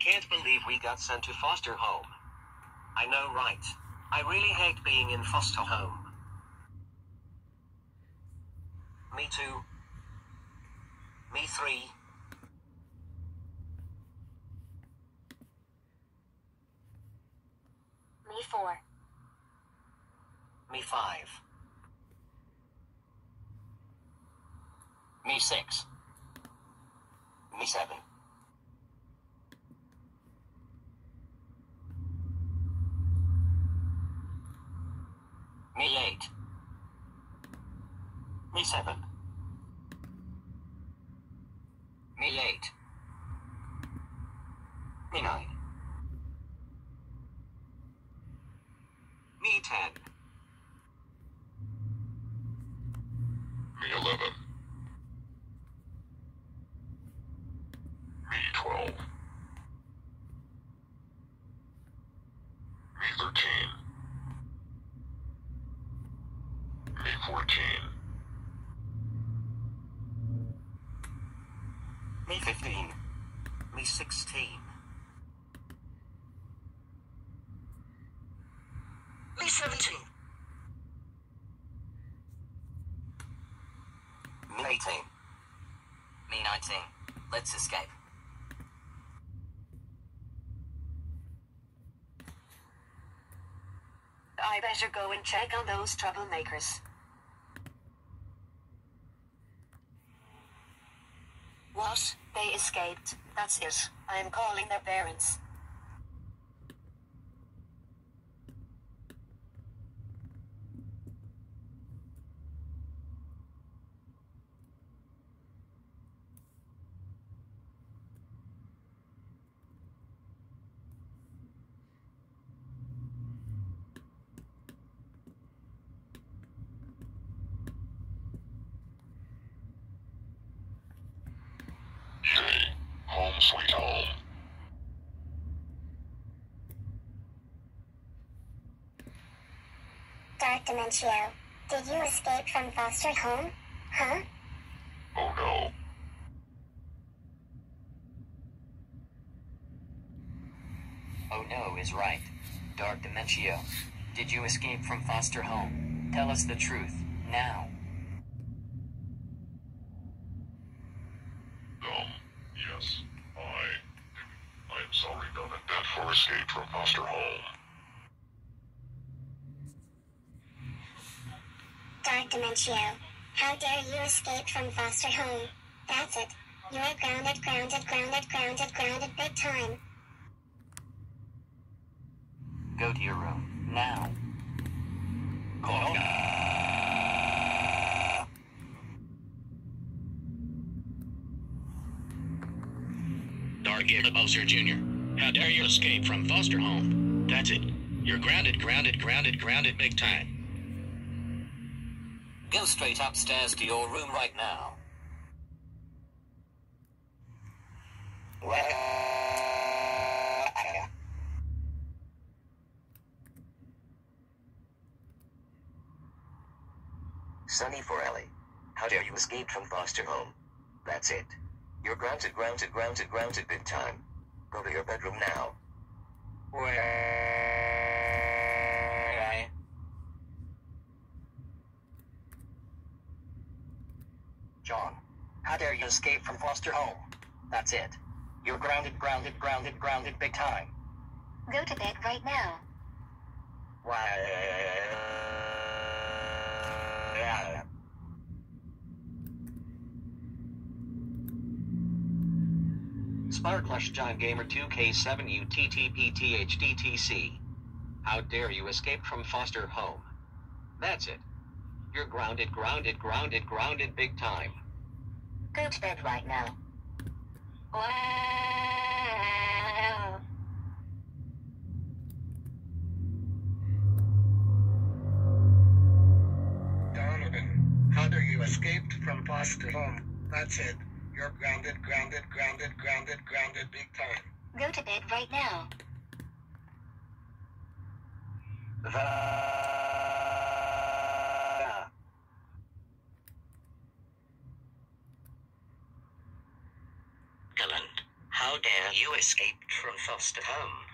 can't believe we got sent to foster home. I know, right? I really hate being in foster home. Me too. Me three. Me four. Me five. Me six. Me seven. 27 Me fifteen. Me sixteen. Me seventeen. Me eighteen. Me 19. Let's escape. I better go and check on those troublemakers. Escaped. That's it. I am calling their parents. Yay. Home sweet home. Dark Dementio, did you escape from foster home? Huh? Oh no. Oh no is right. Dark Dementio. Did you escape from foster home? Tell us the truth. Now. Um, yes. I. I am sorry, done and dead for escape from foster home. Dark Dementio, how dare you escape from foster home? That's it. You're grounded, grounded, grounded, grounded, grounded big time. Go to your room. Now. Call. Dark Bowser Jr. How dare you escape from foster home? That's it. You're grounded, grounded, grounded, grounded big time. Go straight upstairs to your room right now. Sunny for Ellie. How dare you escape from foster home? That's it. You're grounded, grounded, grounded, grounded big time. Go to your bedroom now. How dare you escape from foster home? That's it. You're grounded, grounded, grounded, grounded big time. Go to bed right now. Why? Uh, Sparklush John Gamer 2K7 UTTPTHDTC. How dare you escape from foster home? That's it. You're grounded, grounded, grounded, grounded big time. Go to bed right now. Wow. Donovan, how dare you escaped from foster home? That's it. You're grounded, grounded, grounded, grounded, grounded big time. Go to bed right now. The... How dare you escape from foster home?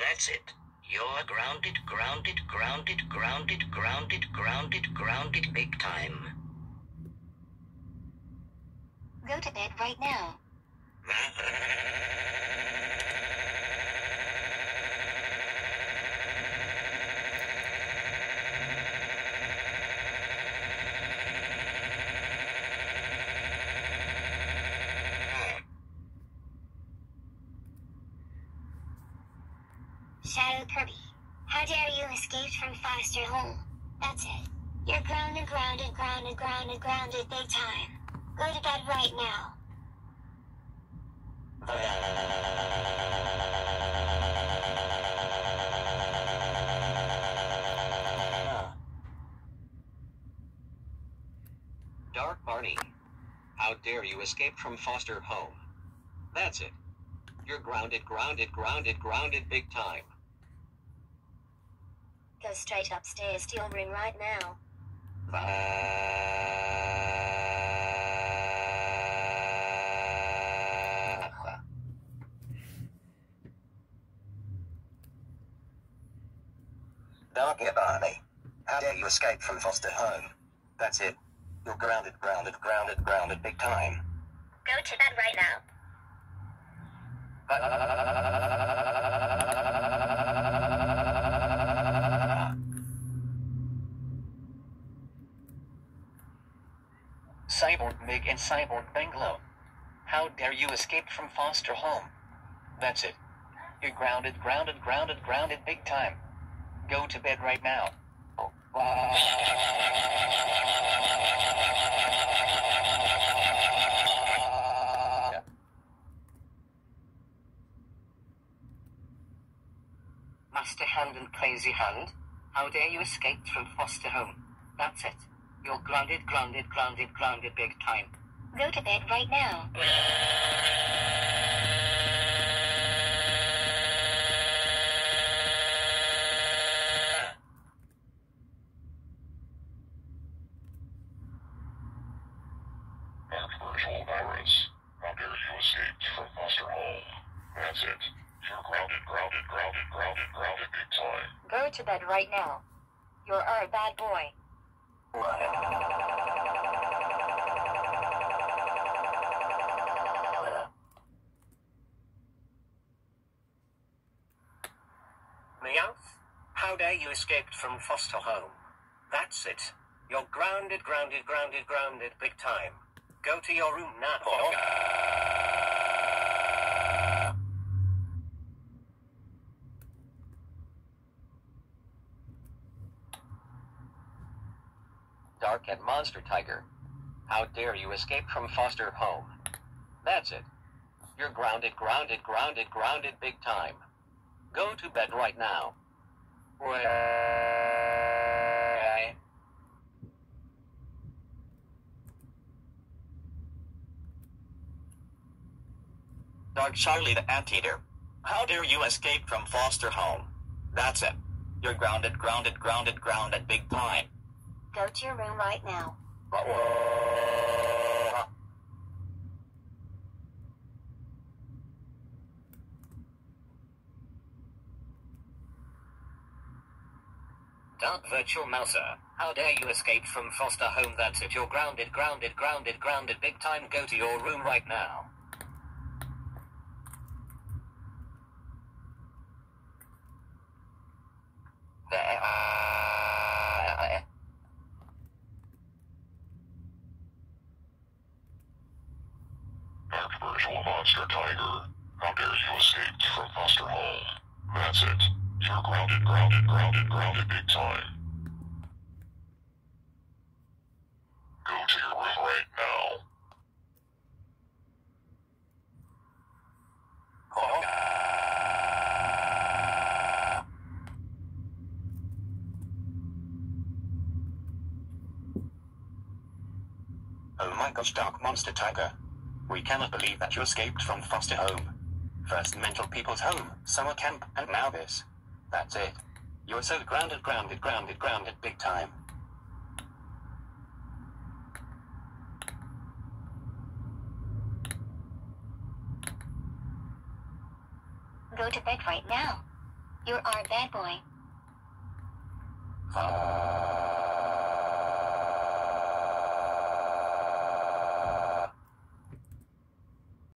That's it. You're grounded, grounded, grounded, grounded, grounded, grounded, grounded big time. Go to bed right now. Kirby, how dare you escape from foster home? That's it. You're grounded, grounded, grounded, grounded, grounded big time. Go to bed right now. Dark Barney. How dare you escape from foster home? That's it. You're grounded, grounded, grounded, grounded big time. Go straight upstairs to your room right now. Don't Dark Barney. How dare you escape from foster home? That's it. You're grounded, grounded, grounded, grounded big time. Go to bed right now. Cyborg Mig and Cyborg Banglo. How dare you escape from foster home? That's it. You're grounded, grounded, grounded, grounded big time. Go to bed right now. Master Hand and Crazy Hand, how dare you escape from foster home? That's it. You're grounded, grounded, grounded, grounded big time. Go to bed right now. Dark Virtual Virus. How dare you escape from foster home? That's it. You're grounded, grounded, grounded, grounded, grounded big time. Go to bed right now. You're a bad boy. Meowth, how dare you escaped from foster home? That's it. You're grounded, grounded, grounded, grounded big time. Go to your room now. Dark and Monster Tiger. How dare you escape from foster home? That's it. You're grounded, grounded, grounded, grounded big time. Go to bed right now. Where? Dark Charlie the Anteater. How dare you escape from foster home? That's it. You're grounded, grounded, grounded, grounded big time. Go to your room right now. Dark Virtual Mouser, how dare you escape from foster home? That's it. You're grounded, grounded, grounded, grounded big time. Go to your room right now. There. Dark Virtual Monster Tiger. How dare you escape from foster home? That's it. You're grounded, grounded, grounded, grounded big time. Go to your room right now. Oh my gosh, Dark Monster Tiger. We cannot believe that you escaped from foster home. First mental people's home, summer camp, and now this. That's it. You're so grounded, grounded, grounded, grounded big time. go to bed right now. You're our bad boy. Uh,